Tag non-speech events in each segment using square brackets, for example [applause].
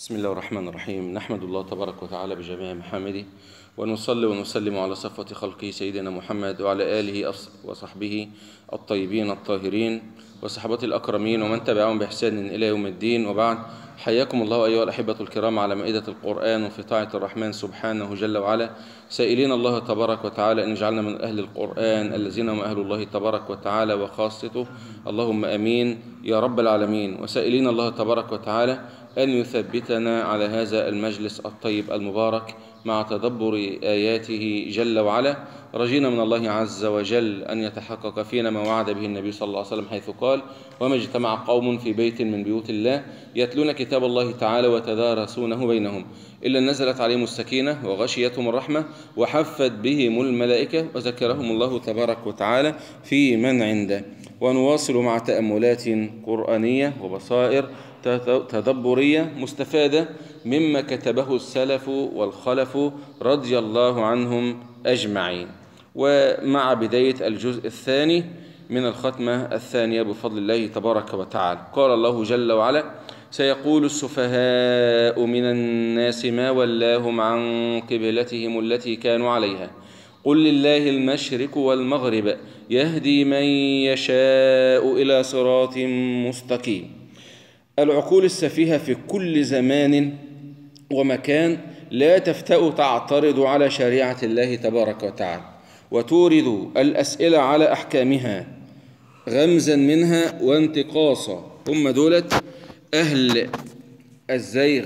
بسم الله الرحمن الرحيم. نحمد الله تبارك وتعالى بجميع محامده ونصلي ونسلم على صفوة خلقه سيدنا محمد وعلى آله وصحبه الطيبين الطاهرين وصحبته الأكرمين ومن تبعهم بإحسان إلى يوم الدين. وبعد حياكم الله أيها الأحبة الكرام على مائدة القرآن وفي طاعة الرحمن سبحانه جل وعلا. سائلين الله تبارك وتعالى أن يجعلنا من أهل القرآن الذين هم أهل الله تبارك وتعالى وخاصته. اللهم أمين يا رب العالمين. وسائلين الله تبارك وتعالى أن يثبتنا على هذا المجلس الطيب المبارك. مع تدبر آياته جل وعلا. رجينا من الله عز وجل أن يتحقق فينا ما وعد به النبي صلى الله عليه وسلم حيث قال وما اجتمع قوم في بيت من بيوت الله يتلون كتاب الله تعالى وتدارسونه بينهم إلا نزلت عليهم السكينة وغشيتهم الرحمة وحفت بهم الملائكة وذكرهم الله تبارك وتعالى في من عنده. ونواصل مع تأملات قرآنية وبصائر تدبرية مستفادة مما كتبه السلف والخلف رضي الله عنهم أجمعين. ومع بداية الجزء الثاني من الختمة الثانية بفضل الله تبارك وتعالى. قال الله جل وعلا سيقول السفهاء من الناس ما ولاهم عن قبلتهم التي كانوا عليها. قل لله المشرق والمغرب يهدي من يشاء إلى صراط مستقيم. العقول السفيهة في كل زمان ومكان لا تفتأ تعترض على شريعة الله تبارك وتعالى وتورد الأسئلة على أحكامها غمزا منها وانتقاصا. هم دولت أهل الزيغ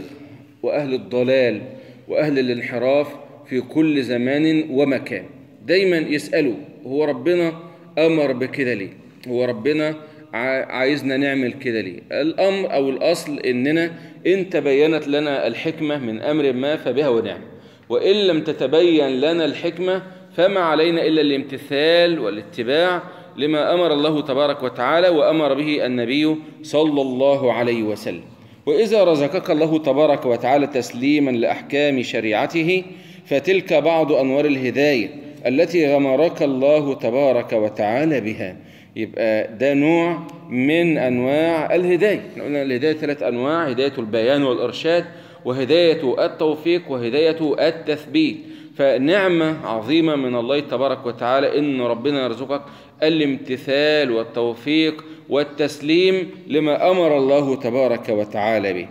وأهل الضلال وأهل الانحراف في كل زمان ومكان. دايما يسألوا هو ربنا أمر بكده ليه؟ هو ربنا عايزنا نعمل كده ليه؟ الأمر أو الأصل إننا إن تبينت لنا الحكمة من أمر ما فبها ونعم. وإن لم تتبين لنا الحكمة فما علينا إلا الامتثال والاتباع لما أمر الله تبارك وتعالى وأمر به النبي صلى الله عليه وسلم. وإذا رزقك الله تبارك وتعالى تسليما لأحكام شريعته فتلك بعض أنوار الهداية التي غمرك الله تبارك وتعالى بها. يبقى ده نوع من أنواع الهداية. قلنا الهداية ثلاث أنواع هداية البيان والإرشاد وهداية التوفيق وهداية التثبيت. فنعمة عظيمة من الله تبارك وتعالى إن ربنا يرزقك الامتثال والتوفيق والتسليم لما أمر الله تبارك وتعالى به.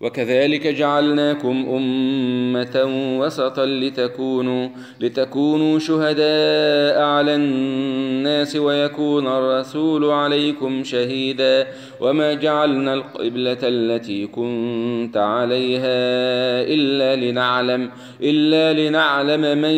وكذلك جعلناكم أمة وسطا لتكونوا لتكونوا شهداء على الناس ويكون الرسول عليكم شهيدا. وما جعلنا القبلة التي كنت عليها إلا لنعلم إلا لنعلم من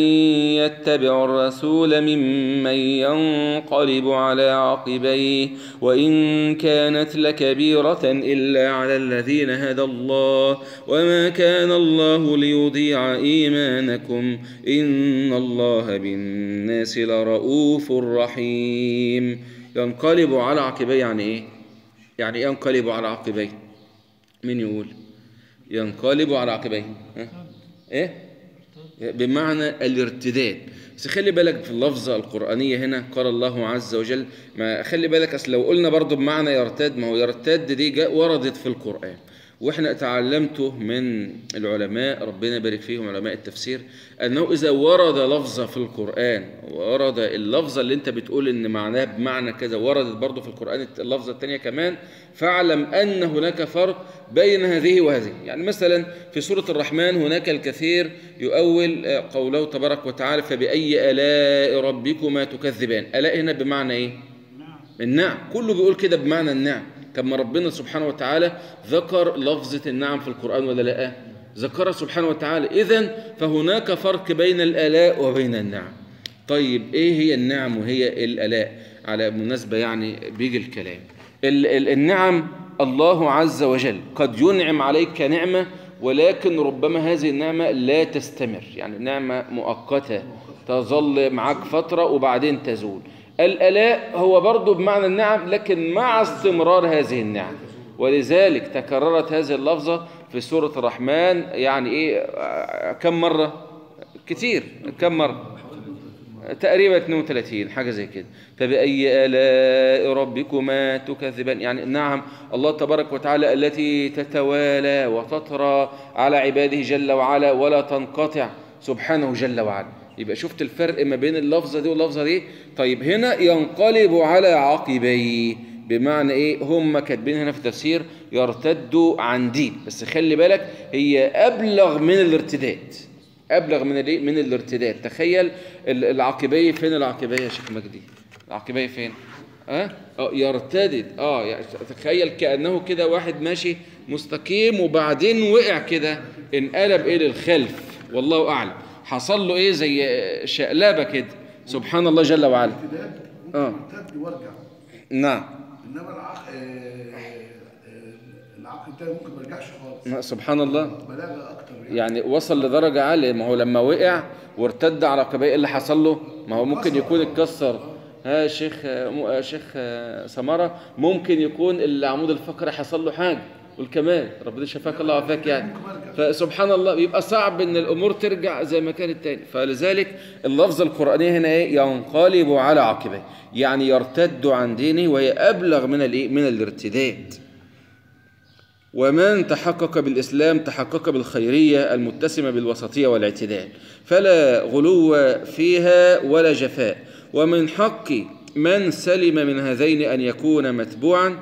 يتبع الرسول ممن ينقلب على عقبيه وإن كانت لكبيرة إلا على الذين هدى الله وما كان الله ليضيع إيمانكم إن الله بالناس لرؤوف رحيم ينقلب على عقبيه يعني إيه؟ يعني ينقلب على عقبيه؟ مين يقول؟ ينقلب على عقبيه ها؟ إيه؟ بمعنى الارتداد بس خلي بالك في اللفظة القرآنية هنا قال الله عز وجل ما خلي بالك أصل لو قلنا برضو بمعنى يرتد ما هو يرتد دي جاء وردت في القرآن وإحنا تعلمته من العلماء ربنا يبارك فيهم علماء التفسير انه اذا ورد لفظه في القرآن ورد اللفظه اللي انت بتقول ان معناها بمعنى كذا وردت برضه في القرآن اللفظة الثانية كمان فاعلم ان هناك فرق بين هذه وهذه. يعني مثلا في سورة الرحمن هناك الكثير يؤول قوله تبارك وتعالى فبأي آلاء ربكما تكذبان؟ آلاء هنا بمعنى إيه؟ النعم. كله بيقول كده بمعنى النعم. طب ما ربنا سبحانه وتعالى ذكر لفظة النعم في القرآن ولا لأ؟ ذكر سبحانه وتعالى. إذن فهناك فرق بين الآلاء وبين النعم. طيب إيه هي النعم وهي الآلاء؟ على مناسبة يعني بيجي الكلام. ال ال النعم الله عز وجل. قد ينعم عليك نعمة ولكن ربما هذه النعمة لا تستمر. يعني نعمة مؤقتة. تظل معك فترة وبعدين تزول. الألاء هو برضه بمعنى النعم لكن مع استمرار هذه النعم. ولذلك تكررت هذه اللفظة في سورة الرحمن يعني إيه كم مرة؟ كتير كم مرة؟ تقريبا 32 حاجة زي كده. فبأي آلاء ربكما تكذبان؟ يعني نعم الله تبارك وتعالى التي تتوالى وتطرى على عباده جل وعلا ولا تنقطع. سبحانه جل وعلا. يبقى شفت الفرق ما بين اللفظة دي واللفظة دي؟ طيب هنا ينقلب على عقبيه. بمعنى إيه؟ هم كاتبين هنا في التفسير يرتدوا عن دين. بس خلي بالك هي أبلغ من الارتداد. أبلغ من الإيه؟ من الارتداد. تخيل ال- العقبية فين؟ العقبية يا شيخ مجدي. العقبية فين؟ آه يرتدد. آه يعني تخيل كأنه كده واحد ماشي مستقيم وبعدين وقع كده انقلب إيه للخلف والله أعلم. حصل له إيه؟ زي شقلبه كده. سبحان الله جل وعلا. آه. وارجع نعم. إنما العقل العقل التاني ممكن ما يرجعش خالص. سبحان الله. بلاغة أكتر يعني. يعني وصل لدرجة عالية. ما هو لما وقع وارتد على إيه اللي حصل له ما هو ممكن يكون اتكسر. ها شيخ م- شيخ سمرة ممكن يكون العمود الفقري حصل له حاجة. والكمال. ربنا شفاك الله وعافاك يعني. فسبحان الله بيبقى صعب إن الأمور ترجع زي ما كانت تاني. فلذلك اللفظ القرآني هنا إيه؟ ينقلب على عقبيه يعني يرتد عن دينه وهي ابلغ من الإيه؟ من الارتداد. ومن تحقق بالإسلام تحقق بالخيرية المتسمة بالوسطية والاعتدال. فلا غلو فيها ولا جفاء. ومن حق من سلم من هذين أن يكون متبوعا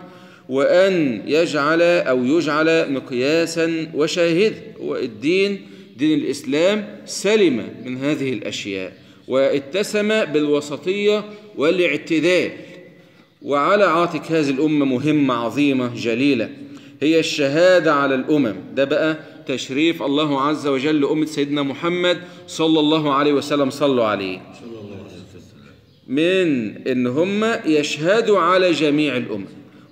وأن يجعل أو يجعل مقياسا وشاهد. والدين دين الإسلام سلم من هذه الأشياء واتسم بالوسطية والاعتدال وعلى عاتق هذه الأمة مهمة عظيمة جليلة هي الشهادة على الأمم. ده بقى تشريف الله عز وجل لأمة سيدنا محمد صلى الله عليه وسلم صلوا عليه. من إن هم يشهدوا على جميع الأمم.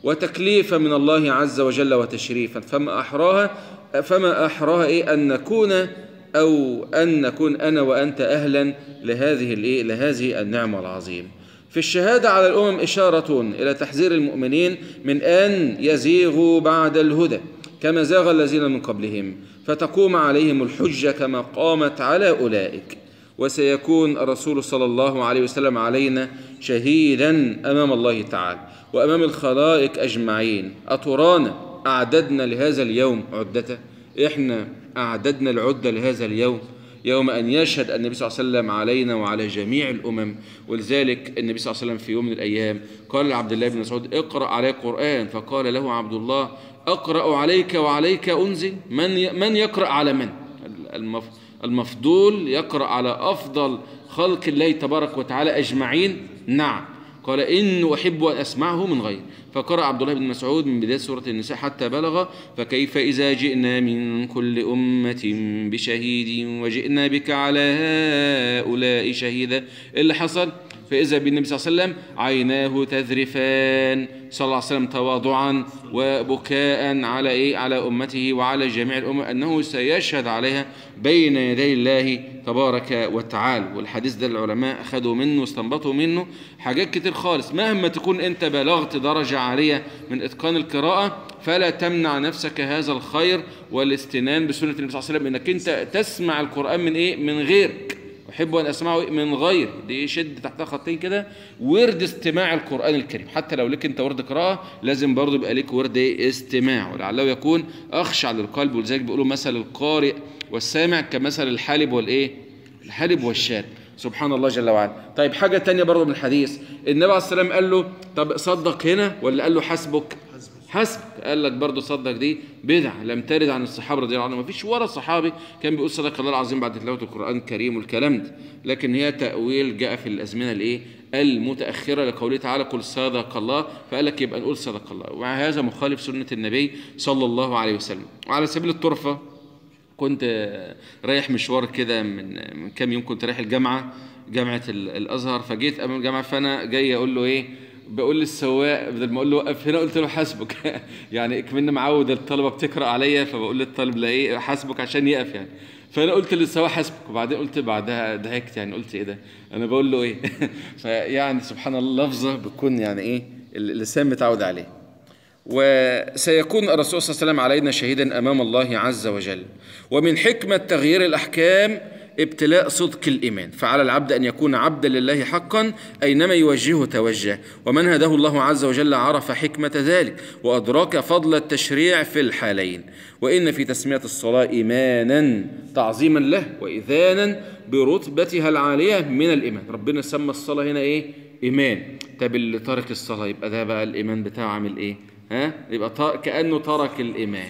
وتكليفا من الله عز وجل وتشريفا. فما أحراها فما أحراها إيه؟ أن نكون أو أن نكون أنا وأنت أهلا لهذه الإيه؟ لهذه النعمة العظيمة في الشهادة على الأمم إشارة إلى تحذير المؤمنين من أن يزيغوا بعد الهدى كما زاغ الذين من قبلهم فتقوم عليهم الحجة كما قامت على أولئك. وسيكون الرسول صلى الله عليه وسلم علينا شهيدا أمام الله تعالى وأمام الخلائق أجمعين. أترانا أعددنا لهذا اليوم عدته؟ إحنا أعددنا العدة لهذا اليوم. يوم أن يشهد النبي صلى الله عليه وسلم علينا وعلى جميع الأمم ولذلك النبي صلى الله عليه وسلم في يوم من الأيام قال لعبد الله بن مسعود اقرأ علي قرآن فقال له عبد الله أقرأ عليك وعليك أنزل من من يقرأ على من؟ المف المفضول يقرأ على أفضل خلق الله تبارك وتعالى أجمعين. نعم. قال إن أحب أن أسمعه من غير. فقرأ عبد الله بن مسعود من بداية سورة النساء حتى بلغ فكيف إذا جئنا من كل أمة بشهيد وجئنا بك على هؤلاء شهيدا؟ اللي حصل فإذا بالنبي صلى الله عليه وسلم عيناه تذرفان. صلى الله عليه وسلم تواضعا وبكاء على إيه؟ على أمته وعلى جميع الأمم أنه سيشهد عليها بين يدي الله تبارك وتعالى. والحديث ده العلماء أخذوا منه واستنبطوا منه حاجات كتير خالص. مهما تكون أنت بلغت درجة عالية من إتقان القراءة فلا تمنع نفسك هذا الخير والاستنان بسنة النبي صلى الله عليه وسلم إنك أنت تسمع القرآن من إيه؟ من غيرك. أحب أن أسمعه من غير دي شد تحتها خطين كده ورد استماع القرآن الكريم. حتى لو لك أنت ورد قراءة لازم برضه يبقى لك ورد؟ استماع. ولعله يكون أخشع للقلب ولذلك بيقولوا مثل القارئ والسامع كمثل الحالب والإيه؟ الحالب والشارب. سبحان الله جل وعلا. طيب حاجة تانية برضه من الحديث. النبي عليه السلام قال له طب صدق هنا ولا قال له حسبك؟ حسب. قال لك برضه صدق دي بدعة لم ترد عن الصحابة رضي الله عنهم. ما فيش ولا صحابي كان بيقول صدق الله العظيم بعد تلاوة القرآن الكريم والكلام ده. لكن هي تأويل جاء في الأزمنة الإيه؟ المتأخرة لقوله تعالى قل صدق الله. فقال لك يبقى نقول صدق الله. ومع هذا مخالف سنة النبي صلى الله عليه وسلم. وعلى سبيل الطرفة كنت رايح مشوار كده من من كام يوم كنت رايح الجامعة جامعة الأزهر. فجيت أمام الجامعة فأنا جاي أقول له إيه؟ بقول للسواق بدل ما أقول له وقف هنا قلت له حاسبك. [laughs] يعني كمان معود الطلبة بتقرأ عليا فبقول للطالب لا إيه حاسبك عشان يقف يعني. فأنا قلت للسواق حاسبك وبعدين قلت بعدها ضحكت يعني قلت إيه ده؟ أنا بقول له إيه؟ [laughs] فيعني سبحان الله لفظه بتكون يعني إيه اللسان متعود عليه. وسيكون الرسول صلى الله عليه وسلم علينا شهيدا أمام الله عز وجل. ومن حكمة تغيير الأحكام ابتلاء صدق الإيمان. فعلى العبد أن يكون عبدا لله حقا أينما يوجهه توجه. ومن هداه الله عز وجل عرف حكمة ذلك. وأدرك فضل التشريع في الحالين. وإن في تسمية الصلاة إيمانا تعظيما له وإذانا برتبتها العالية من الإيمان. ربنا سمى الصلاة هنا إيه؟ إيمان. طب اللي ترك الصلاة يبقى ده بقى الإيمان بتاعه عامل إيه؟ ها؟ يبقى كأنه ترك الإيمان.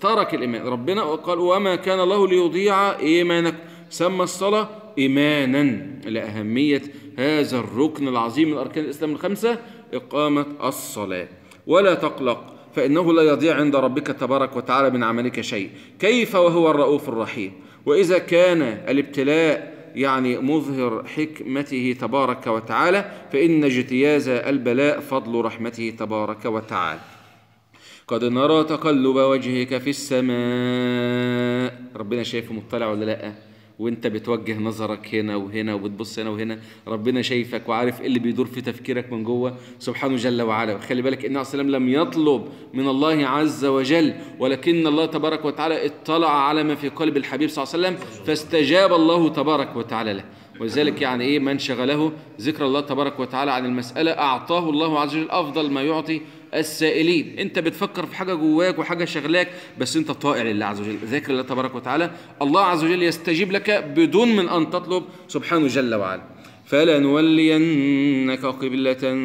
ترك الإيمان. ربنا قال وما كان الله ليضيع إيمانك سمى الصلاة إيمانا. لأهمية هذا الركن العظيم من أركان الإسلام الخمسة إقامة الصلاة. ولا تقلق فإنه لا يضيع عند ربك تبارك وتعالى من عملك شيء. كيف وهو الرؤوف الرحيم؟ وإذا كان الابتلاء يعني مظهر حكمته تبارك وتعالى فإن اجتياز البلاء فضل رحمته تبارك وتعالى. قد نرى تقلب وجهك في السماء. ربنا شايفه مطلع ولا لأ؟ وانت بتوجه نظرك هنا وهنا وبتبص هنا وهنا. ربنا شايفك وعارف إيه اللي بيدور في تفكيرك من جوه. سبحانه جل وعلا. خلي بالك إن عليه السلام لم يطلب من الله عز وجل ولكن الله تبارك وتعالى اطلع على ما في قلب الحبيب صلى الله عليه وسلم فاستجاب الله تبارك وتعالى له. ولذلك يعني إيه؟ من شغله. ذكر الله تبارك وتعالى عن المسألة أعطاه الله عز وجل أفضل ما يعطي السائلين. انت بتفكر في حاجة جواك وحاجة شغلاك بس انت طائع لله عز وجل. ذاكر الله تبارك وتعالى الله عز وجل يستجيب لك بدون من أن تطلب سبحانه جل وعلا. فلنولينك قبلة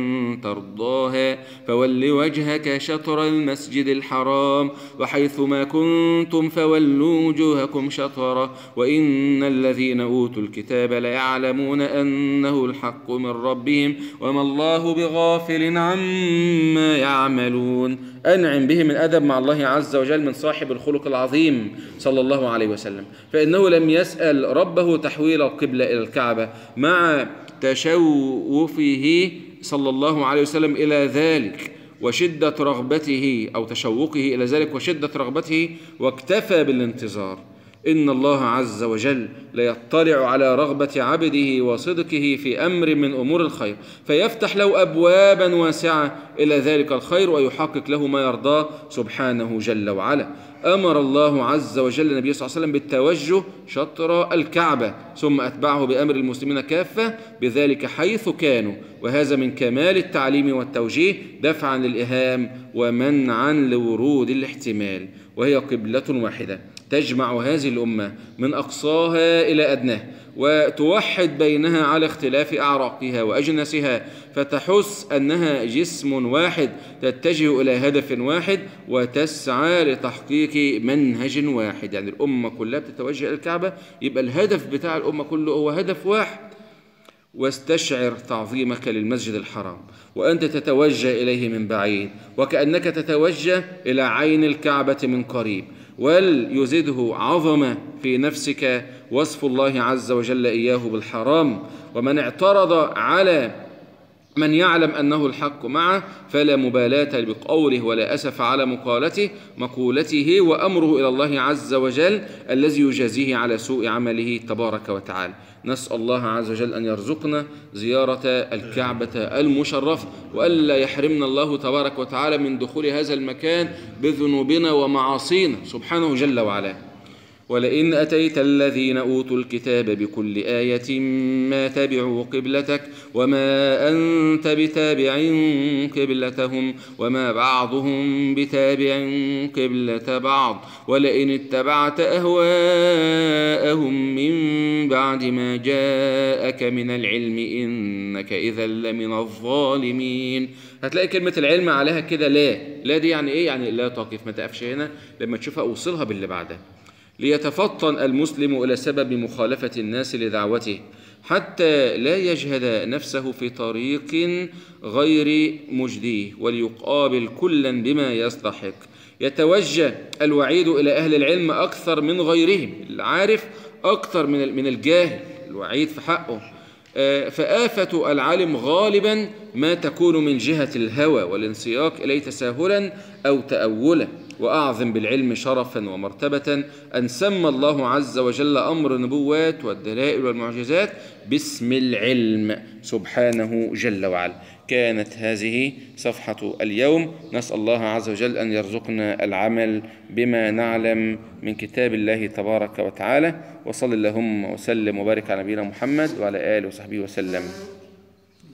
ترضاها فول وجهك شطر المسجد الحرام وحيث ما كنتم فولوا وجوهكم شطرة وإن الذين أوتوا الكتاب ليعلمون أنه الحق من ربهم وما الله بغافل عما يعملون. أنعم به من أدب مع الله عز وجل من صاحب الخلق العظيم صلى الله عليه وسلم. فإنه لم يسأل ربه تحويل القبلة إلى الكعبة مع تشوفه صلى الله عليه وسلم إلى ذلك وشدة رغبته أو تشوقه إلى ذلك وشدة رغبته واكتفى بالانتظار. إن الله عز وجل ليطلع على رغبة عبده وصدقه في أمر من أمور الخير. فيفتح له أبوابا واسعة إلى ذلك الخير ويحقق له ما يرضاه سبحانه جل وعلا. أمر الله عز وجل النبي صلى الله عليه وسلم بالتوجه شطر الكعبة ثم أتبعه بأمر المسلمين كافة بذلك حيث كانوا. وهذا من كمال التعليم والتوجيه دفعا للإهام ومنعا لورود الاحتمال وهي قبلة واحدة. تجمع هذه الأمة من أقصاها إلى أدناها وتوحد بينها على اختلاف أعراقها وأجناسها فتحس أنها جسم واحد تتجه إلى هدف واحد وتسعى لتحقيق منهج واحد. يعني الأمة كلها بتتوجه إلى الكعبة يبقى الهدف بتاع الأمة كله هو هدف واحد. واستشعر تعظيمك للمسجد الحرام وأنت تتوجه إليه من بعيد وكأنك تتوجه إلى عين الكعبة من قريب وليزده عظمة في نفسك وصف الله عز وجل إياه بالحرام؟ ومن اعترض على من يعلم أنه الحق معه فلا مبالاة بقوله ولا أسف على مقالته مقولته وأمره إلى الله عز وجل الذي يجازيه على سوء عمله تبارك وتعالى. نسأل الله عز وجل أن يرزقنا زيارة الكعبة المشرفة وألا يحرمنا الله تبارك وتعالى من دخول هذا المكان بذنوبنا ومعاصينا. سبحانه جل وعلا. ولئن أتيت الذين أوتوا الكتاب بكل آية ما تبعوا قبلتك وما أنت بتابع قبلتهم وما بعضهم بتابع قبلة بعض ولئن اتبعت أهواءهم من بعد ما جاءك من العلم إنك إذا لمن الظالمين. هتلاقي كلمة العلم عليها كده لا. لا دي يعني إيه؟ يعني لا تقف ما تقفش هنا. لما تشوفها أوصلها باللي بعدها. ليتفطن المسلم إلى سبب مخالفة الناس لدعوته حتى لا يجهد نفسه في طريق غير مجديه وليقابل كلا بما يستحق. يتوجه الوعيد إلى أهل العلم أكثر من غيرهم العارف أكثر من من الجاهل الوعيد في حقه. فآفة العالم غالبا ما تكون من جهة الهوى والانسياق إليه تساهلا أو تأولا. وأعظم بالعلم شرفا ومرتبة أن سمى الله عز وجل أمر النبوات والدلائل والمعجزات باسم العلم سبحانه جل وعلا. كانت هذه صفحة اليوم. نسأل الله عز وجل أن يرزقنا العمل بما نعلم من كتاب الله تبارك وتعالى. وصل اللهم وسلم وبارك على نبينا محمد وعلى آله وصحبه وسلم.